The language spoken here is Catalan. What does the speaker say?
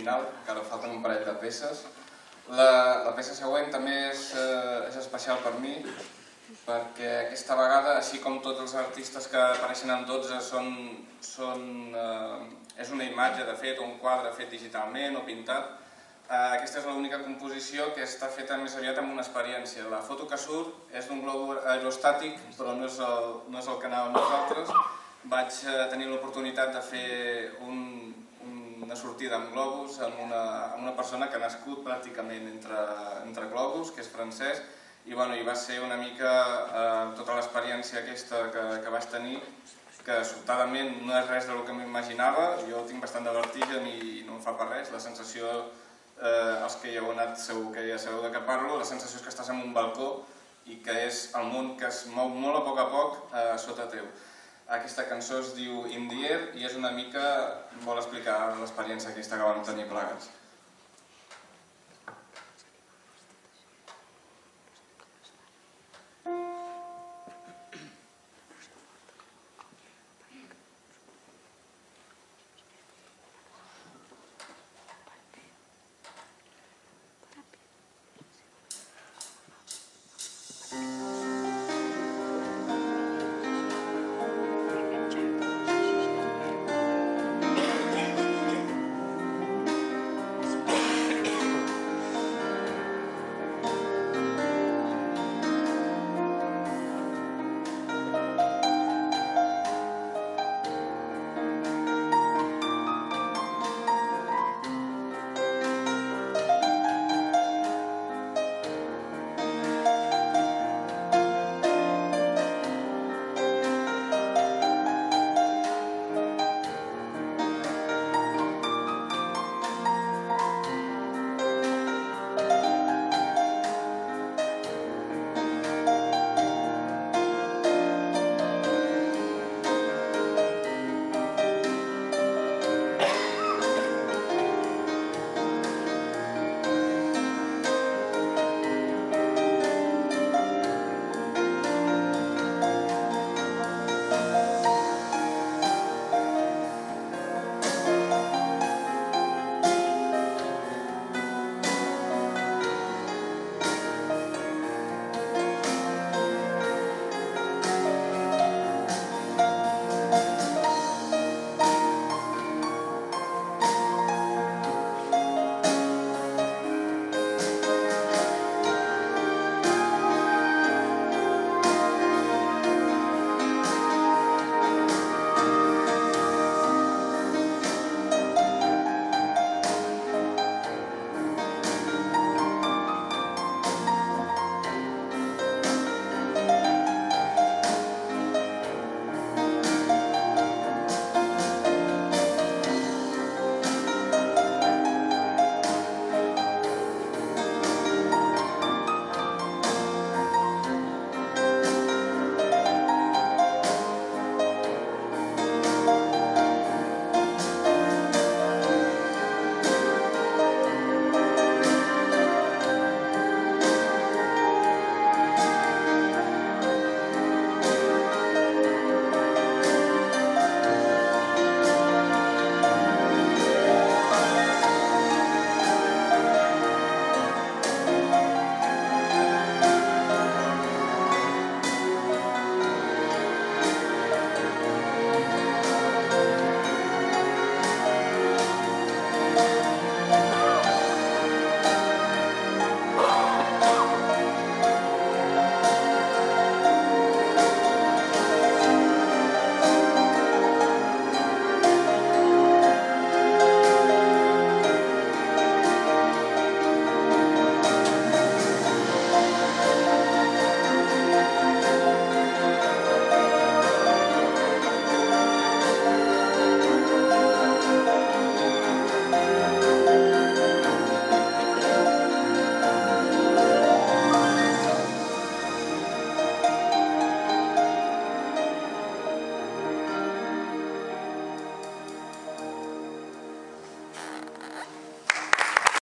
final, encara falten un parell de peces. La, la peça següent també és, eh, és especial per mi, perquè aquesta vegada, així com tots els artistes que apareixen en 12 són, són, eh, és una imatge de fet, o un quadre fet digitalment o pintat, eh, aquesta és l'única composició que està feta més aviat amb una experiència. La foto que surt és d'un globo aerostàtic, però no és el, no és el que anàvem nosaltres. Vaig eh, tenir l'oportunitat de fer un, una sortida amb globus amb una, amb una persona que ha nascut pràcticament entre, entre globus, que és francès, i, bueno, i va ser una mica eh, tota l'experiència aquesta que, que vaig tenir, que sobtadament no és res del que m'imaginava, jo tinc bastant de vertigen i no em fa per res, la sensació, eh, els que hi heu anat segur que ja sabeu de què parlo, la sensació és que estàs en un balcó i que és el món que es mou molt a poc a poc eh, sota teu. Aquesta cançó es diu In the Air i és una mica, vol explicar l'experiència aquesta que vam tenir plegats.